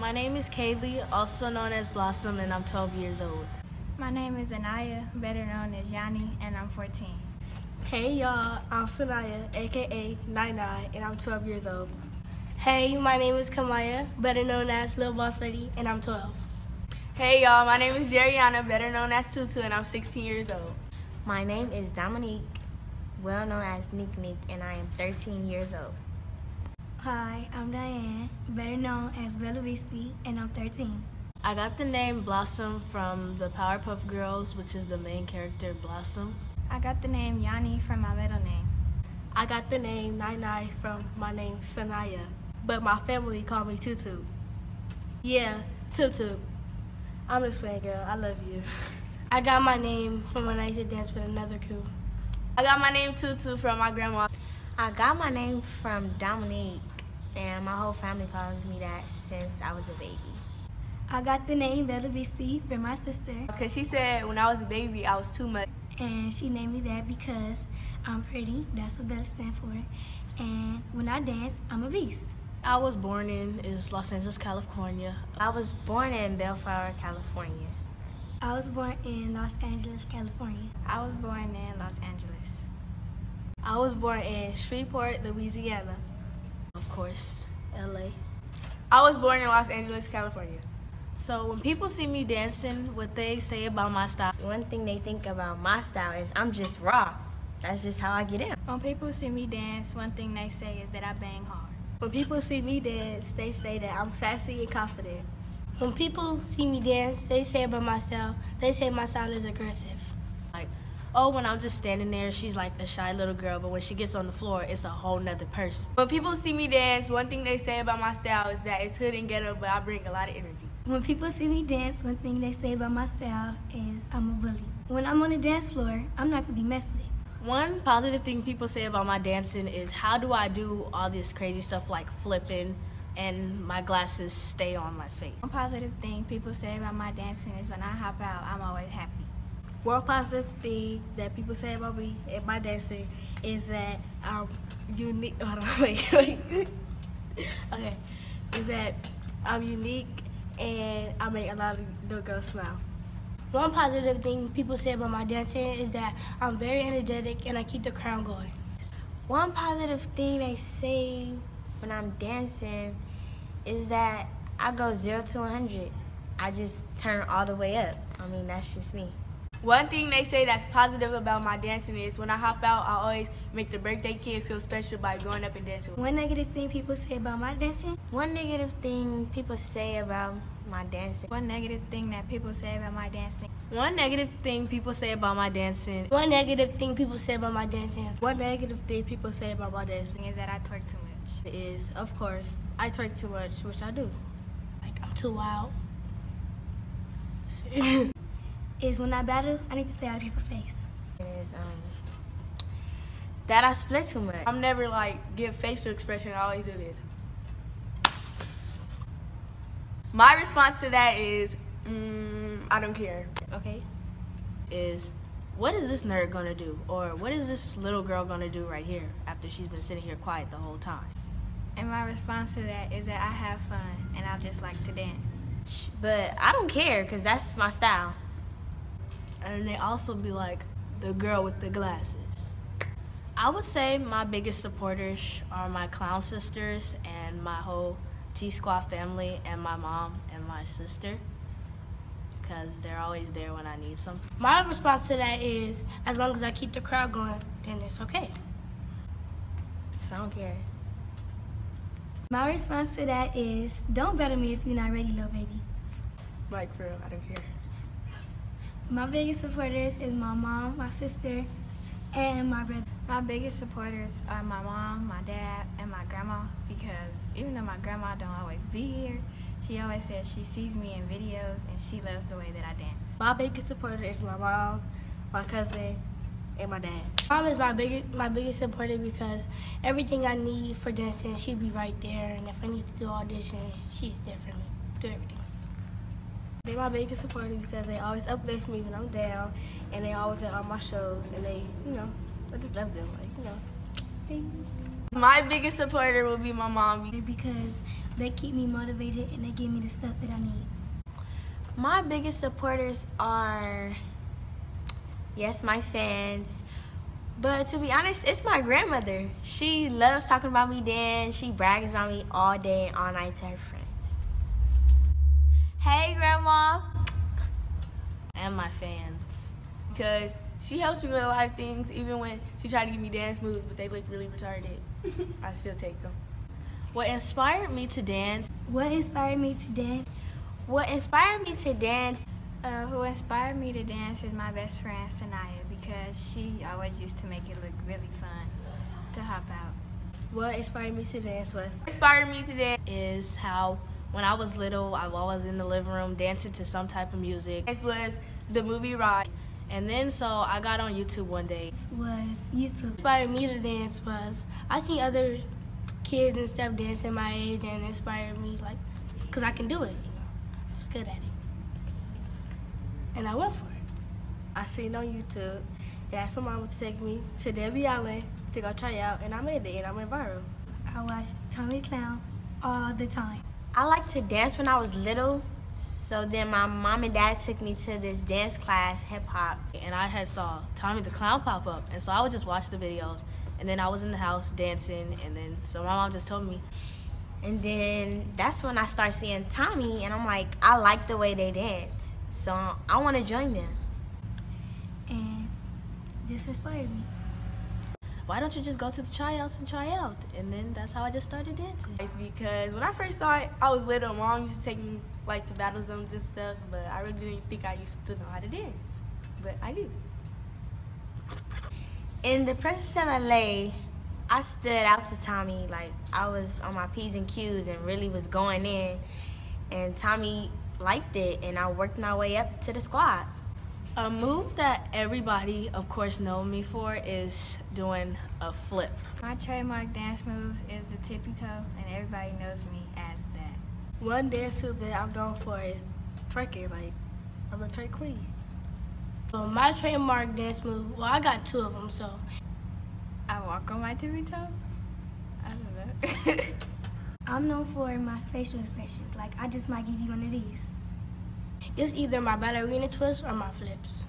My name is Kaylee, also known as Blossom, and I'm 12 years old. My name is Anaya, better known as Yanni, and I'm 14. Hey y'all, I'm Sanaya, aka Nine and I'm 12 years old. Hey, my name is Kamaya, better known as Lil Boss Lady, and I'm 12. Hey y'all, my name is Jeriana, better known as Tutu, and I'm 16 years old. My name is Dominique, well known as Nick Nick, and I am 13 years old. Hi, I'm Diane, better known as Bella Beastie, and I'm 13. I got the name Blossom from the Powerpuff Girls, which is the main character, Blossom. I got the name Yanni from my middle name. I got the name Nine from my name Sanaya, but my family call me Tutu. Yeah, Tutu. I'm just playing, girl. I love you. I got my name from when I used to dance with another crew. I got my name Tutu from my grandma. I got my name from Dominique, and my whole family calls me that since I was a baby. I got the name Bella Beastie from my sister. Because she said when I was a baby, I was too much. And she named me that because I'm pretty. That's what Bella stands for. And when I dance, I'm a beast. I was born in is Los Angeles, California. I was born in Bellflower, California. I was born in Los Angeles, California. I was born in Los Angeles. I was born in Shreveport, Louisiana. Of course, LA. I was born in Los Angeles, California. So when people see me dancing, what they say about my style? One thing they think about my style is I'm just raw. That's just how I get in. When people see me dance, one thing they say is that I bang hard. When people see me dance, they say that I'm sassy and confident. When people see me dance, they say about my style, they say my style is aggressive. Like, oh, when I'm just standing there, she's like a shy little girl, but when she gets on the floor, it's a whole nother person. When people see me dance, one thing they say about my style is that it's hood and ghetto, but I bring a lot of energy. When people see me dance, one thing they say about my style is I'm a bully. When I'm on the dance floor, I'm not to be messed with. One positive thing people say about my dancing is how do I do all this crazy stuff like flipping and my glasses stay on my face. One positive thing people say about my dancing is when I hop out, I'm always happy. One positive thing that people say about me and my dancing is that I'm unique. Hold on, wait, wait. okay, is that I'm unique and I make a lot of little girls smile. One positive thing people say about my dancing is that I'm very energetic and I keep the crowd going. One positive thing they say when I'm dancing is that I go zero to 100. I just turn all the way up. I mean, that's just me. One thing they say that's positive about my dancing is when I hop out, I always make the birthday kid feel special by going up and dancing. One negative thing people say about my dancing? One negative thing people say about my dancing. One negative thing that people say about my dancing. One negative thing people say about my dancing. One negative thing people say about my dancing. One negative thing people say about my dancing is that I twerk too much. Is, of course, I twerk too much, which I do. Like, I'm too wild. is when I battle, I need to stay out of people's face. It is um, that I split too much. I'm never like give facial expression. I always do this. My response to that is, mm, I don't care. Okay. Is, what is this nerd gonna do? Or what is this little girl gonna do right here after she's been sitting here quiet the whole time? And my response to that is that I have fun and I just like to dance. But I don't care because that's my style. And they also be like, the girl with the glasses. I would say my biggest supporters are my clown sisters and my whole T Squad family and my mom and my sister because they're always there when I need some. My response to that is as long as I keep the crowd going, then it's okay. So I don't care. My response to that is don't better me if you're not ready, little baby. Like, for real, I don't care. My biggest supporters is my mom, my sister, and my brother. My biggest supporters are my mom, my dad, and my grandma because even though my grandma don't always be here, she always says she sees me in videos and she loves the way that I dance. My biggest supporter is my mom, my cousin, and my dad. Mom is my biggest my biggest supporter because everything I need for dancing, she'd be right there, and if I need to do audition, she's there for me, do everything. They're my biggest supporter because they always uplift me when I'm down, and they always at all my shows, and they, you know, I just love them, like, you know. My biggest supporter will be my mom. because they keep me motivated and they give me the stuff that I need. My biggest supporters are, yes, my fans. But to be honest, it's my grandmother. She loves talking about me dance. She brags about me all day and all night to her friends. Hey, Grandma. And my fans. because she helps me with a lot of things. Even when she tried to give me dance moves, but they look really retarded, I still take them. What inspired me to dance What inspired me to dance? What inspired me to dance Uh, who inspired me to dance is my best friend Sanaya because she always used to make it look really fun to hop out. What inspired me to dance was What Inspired me to dance is how when I was little, I was always in the living room dancing to some type of music. It was the movie Rock. And then so I got on YouTube one day. This was YouTube. inspired me to dance was I see other kids and stuff dancing my age and inspired me like because I can do it. You know, I was good at it, and I went for it. I seen on YouTube. They asked my mama to take me to Debbie Allen to go try out, and I made it, and I went viral. I watched Tommy Clown all the time. I liked to dance when I was little. So then my mom and dad took me to this dance class, hip hop. And I had saw Tommy the Clown pop up. And so I would just watch the videos. And then I was in the house dancing. And then so my mom just told me, And then that's when I started seeing Tommy, and I'm like, I like the way they dance. So I want to join them. And just inspired me. Why don't you just go to the tryouts and try out? And then that's how I just started dancing. It's because when I first saw it, I was little. Mom used to take me like to battle zones and stuff, but I really didn't think I used to know how to dance. But I do. In the Princess of LA, I stood out to Tommy like I was on my P's and Q's and really was going in. And Tommy liked it, and I worked my way up to the squad. A move that everybody, of course, know me for is doing a flip. My trademark dance moves is the tippy toe, and everybody knows me as that. One dance move that I'm known for is twerking. Like I'm a twerk queen. So my trademark dance move. Well, I got two of them. So I walk on my tippy toes. I don't know. I'm known for my facial expressions. Like I just might give you one of these. It's either my ballerina twist or my flips.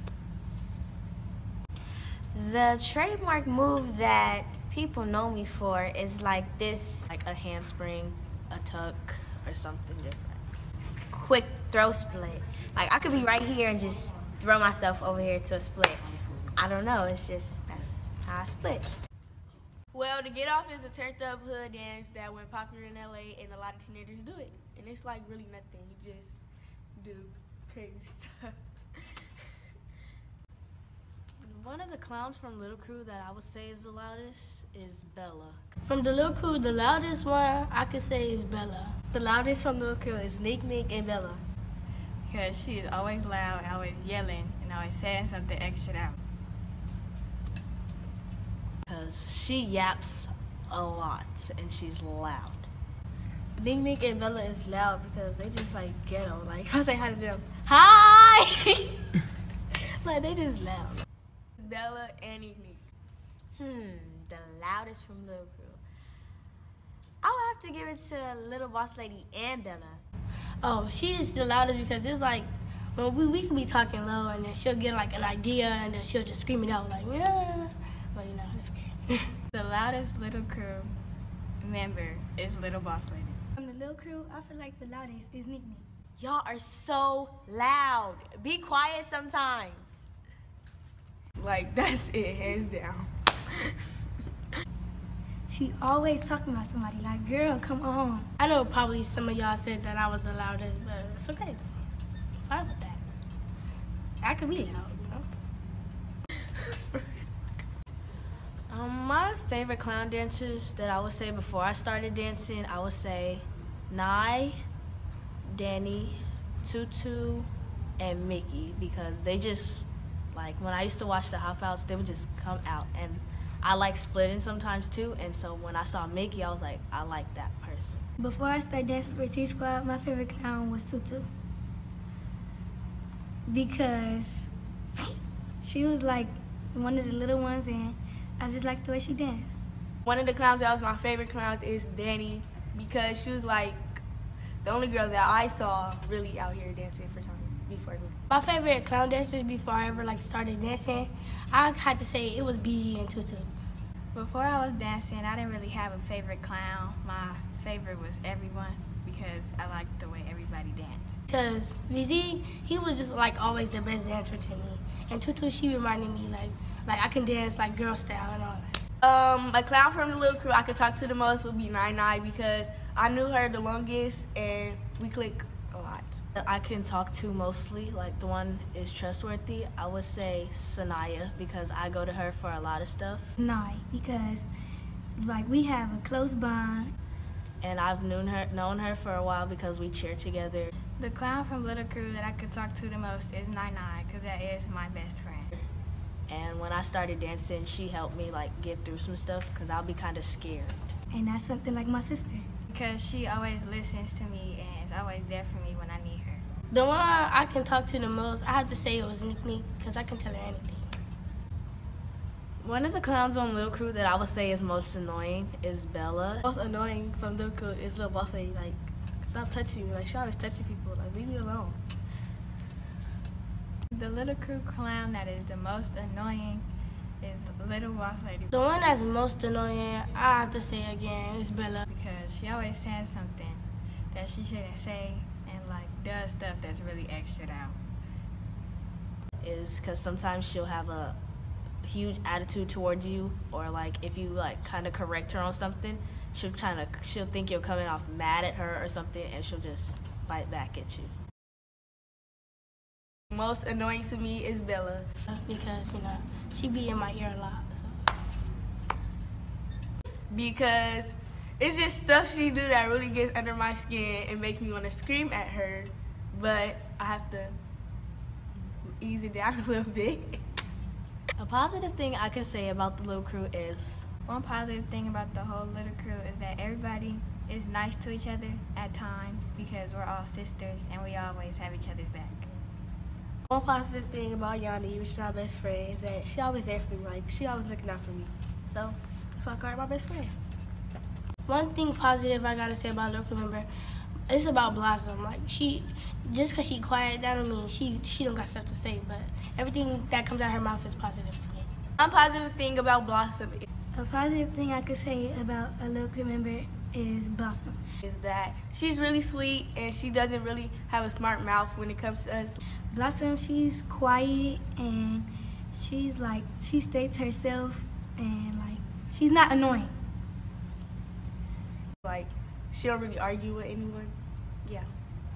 The trademark move that people know me for is like this Like a handspring, a tuck, or something different. quick throw split. Like I could be right here and just throw myself over here to a split. I don't know. It's just that's how I split. Well, the get off is a turned up hood dance that went popular in LA, and a lot of teenagers do it. And it's like really nothing. You just do crazy stuff. One of the clowns from Little Crew that I would say is the loudest is Bella. From the little crew, the loudest one I could say is Bella. The loudest from Little Crew is Nick Nick and Bella. because she is always loud, always yelling, and always saying something extra out. Because she yaps a lot and she's loud. Nick Nick and Bella is loud because they just like ghetto. Like I say hi to them. Hi. like they just loud. Bella and Unique. Hmm, the loudest from Little Crew. I'll have to give it to Little Boss Lady and Bella. Oh, she's the loudest because it's like when we we can be talking low and then she'll get like an idea and then she'll just scream it out like yeah. But you know it's okay. The loudest little crew member is Little Boss Lady. From crew, I feel like the loudest is Nick Nick. Y'all are so loud. Be quiet sometimes. Like that's it, hands down. She always talking about somebody. Like, girl, come on. I know probably some of y'all said that I was the loudest, but it's okay. Fine with that. I could be loud, you know. Um, my favorite clown dancers that I would say before I started dancing, I would say Nye, Danny, Tutu, and Mickey because they just like when I used to watch the hop outs, they would just come out and I like splitting sometimes too. And so when I saw Mickey, I was like, I like that person. Before I started dancing for T Squad, my favorite clown was Tutu. Because she was like one of the little ones, and I just liked the way she danced. One of the clowns that was my favorite clowns is Danny because she was like the only girl that I saw really out here dancing for time before me. My favorite clown dancers before I ever like started dancing, I had to say it was BG and Tutu. Before I was dancing, I didn't really have a favorite clown. My favorite was everyone because I liked the way everybody danced. Cause VZ, he was just like always the best dancer to me, and Tutu, she reminded me like like I can dance like girl style and all that. Um, a clown from the little crew I could talk to the most would be Nine Nine because I knew her the longest and we click a lot. I can talk to mostly, like the one is trustworthy. I would say Sanaya because I go to her for a lot of stuff. Nai, because like we have a close bond. And I've known her known her for a while because we cheer together. The clown from Little Crew that I could talk to the most is Nine Nine because that is my best friend. And when I started dancing, she helped me like get through some stuff because I'll be kind of scared. And that's something like my sister. Because she always listens to me and is always there for me when I need her. The one I can talk to the most, I have to say it was Nick Nick because I can tell her anything. One of the clowns on Lil Crew that I would say is most annoying is Bella. Most annoying from Lil Crew is Lil Boss Lady. Like, stop touching me. Like, she always touching people. Like, leave me alone. The Little Crew clown that is the most annoying is Little Boss Lady. The one that's most annoying, I have to say again, is Bella. Because she always says something that she shouldn't say and like does stuff that's really extra out. Is because sometimes she'll have a huge attitude towards you, or like if you like kind of correct her on something, she'll try to she'll think you're coming off mad at her or something, and she'll just bite back at you. Most annoying to me is Bella. Because, you know, she be in my ear a lot. So. Because it's just stuff she do that really gets under my skin and makes me want to scream at her. But I have to ease it down a little bit. A positive thing I can say about the little crew is One positive thing about the whole Little Crew is that everybody is nice to each other at times because we're all sisters and we always have each other's back. One positive thing about Yanni, which is my best friend, is that she always there for me. Like, she always looking out for me. So, that's why I call her my best friend. One thing positive I gotta say about a Little Member, it's about Blossom. Like she, just cause she quiet, that don't mean she she don't got stuff to say. But everything that comes out of her mouth is positive to me. One positive thing about Blossom A positive thing I could say about a little crew member is Blossom. is that she's really sweet and she doesn't really have a smart mouth when it comes to us. Blossom, she's quiet and she's like she states herself and like she's not annoying. Like, she don't really argue with anyone. Yeah.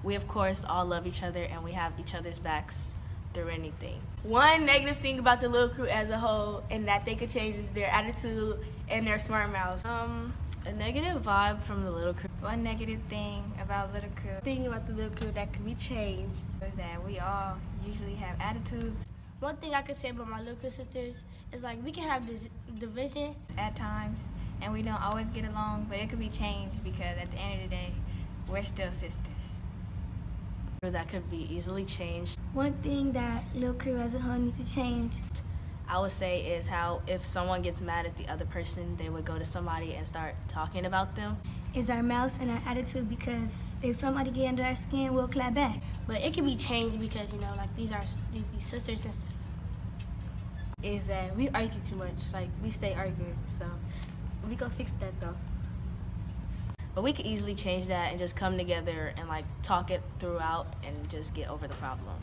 we of course all love each other and we have each other's backs through anything. One negative thing about the little crew as a whole and that they could change is their attitude and their smart mouths. Um, a negative vibe from the little crew. One negative thing about Little Crew Thing about the Little Crew that can be changed. is that we all usually have attitudes One thing I could say about my little Crew sisters is like we can have this division. at times and we don't always get along, but it could be changed because at the end of the day, we're still sisters. That could be easily changed. One thing that little crew as a whole needs to change I would say is how if someone gets mad at the other person, they would go to somebody and start talking about them. is our mouths and our attitude because if somebody get under our skin, we'll clap back. But it can be changed because you know like these are these be sisters and stuff. Is that we argue too much. Like, we stay arguing. So, we gonna fix that though. But we could easily change that and just come together and like talk it throughout and just get over the problem.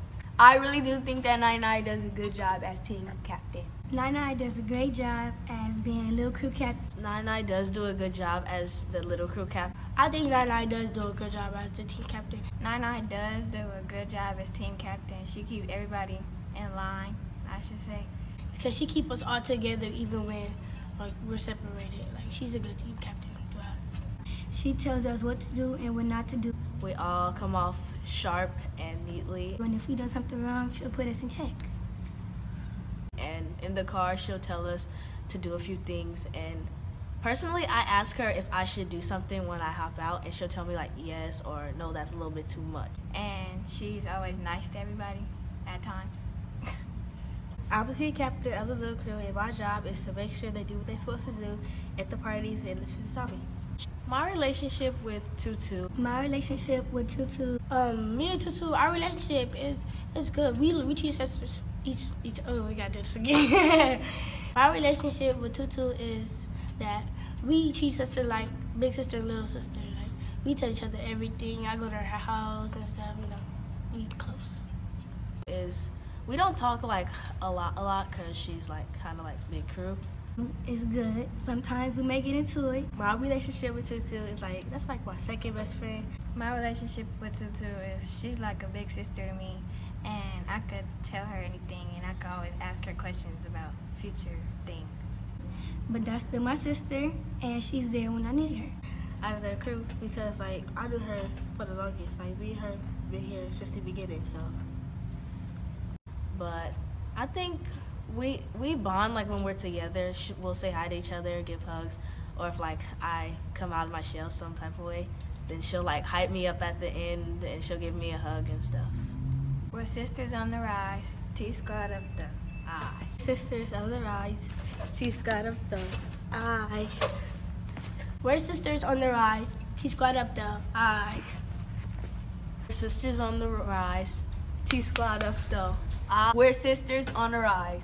I really do think that Nine Nine does a good job as team captain. Nine does a great job as being little crew captain. Nine Nine does do a good job as the little crew captain. I think Nine Nine does do a good job as the team captain. Nine Nine does do a good job as team captain. She keeps everybody in line, I should say. because she keep us all together even when like we're separated. Like she's a good team captain. She tells us what to do and what not to do. We all come off sharp and neatly. And if we do something wrong, she'll put us in check. And in the car, she'll tell us to do a few things. And personally, I ask her if I should do something when I hop out, and she'll tell me like yes or no, that's a little bit too much. And she's always nice to everybody at times. I'm the team captain of the little crew, and my job is to make sure they do what they're supposed to do at the parties and listen to Tommy. My relationship with Tutu, My relationship with Tutu, Um, me and Tutu, our relationship is is good. We we treat sisters each each. Oh, we gotta do this again. our relationship with Tutu is that we treat sister like big sister and little sister. Like we tell each other everything. I go to her house and stuff. You know, we close. is we don't talk like a lot, a lot, cause she's like kind of like big crew. Is good. Sometimes we may get into it. My relationship with Tutu is like that's like my second best friend. My relationship with Tutu is she's like a big sister to me, and I could tell her anything, and I could always ask her questions about future things. But that's still my sister, and she's there when I need her. out of the crew because like I knew her for the longest. Like me and her been here since the beginning. So But I think we we bond like when we're together. We'll say hi to each other, give hugs, or if like I come out of my shell some type of way, then she'll like hype me up at the end and she'll give me a hug and stuff. We're sisters on the rise. T Squad up the eye. sisters of the rise, T Squad of the I. We're sisters on the rise. T squad up the I. Sisters on the rise, T Squad up though. We're sisters on the rise.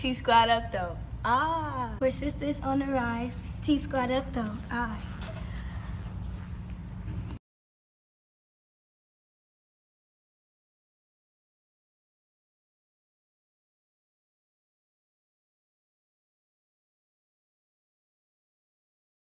T Squad up though. Ah. We're sisters on the rise. T squad up though. I.